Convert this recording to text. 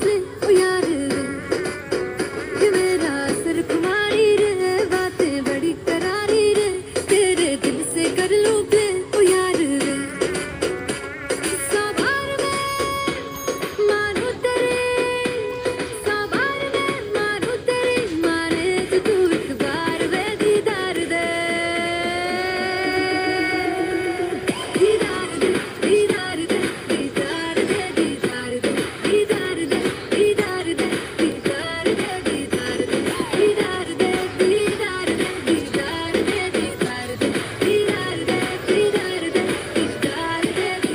嗯